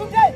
Today.